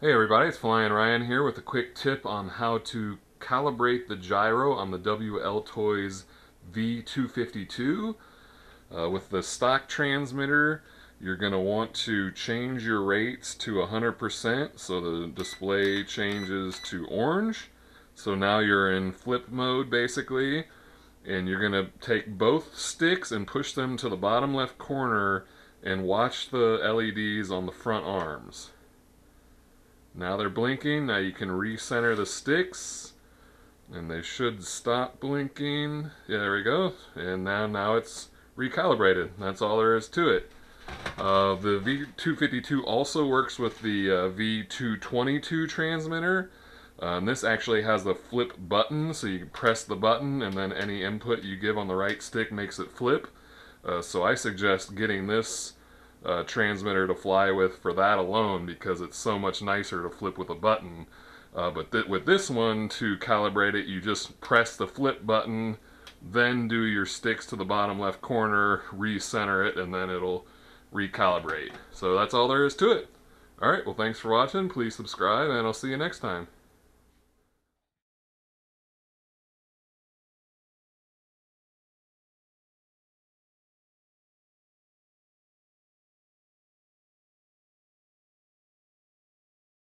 Hey everybody, it's Flying Ryan here with a quick tip on how to calibrate the gyro on the WL Toys V252. Uh, with the stock transmitter, you're going to want to change your rates to 100% so the display changes to orange. So now you're in flip mode basically, and you're going to take both sticks and push them to the bottom left corner and watch the LEDs on the front arms. Now they're blinking. Now you can recenter the sticks. And they should stop blinking. Yeah, there we go. And now, now it's recalibrated. That's all there is to it. Uh, the V252 also works with the uh, V222 transmitter. And this actually has the flip button, so you press the button and then any input you give on the right stick makes it flip. Uh, so I suggest getting this uh, transmitter to fly with for that alone because it's so much nicer to flip with a button. Uh, but th with this one, to calibrate it, you just press the flip button, then do your sticks to the bottom left corner, recenter it, and then it'll recalibrate. So that's all there is to it. Alright, well thanks for watching, please subscribe, and I'll see you next time.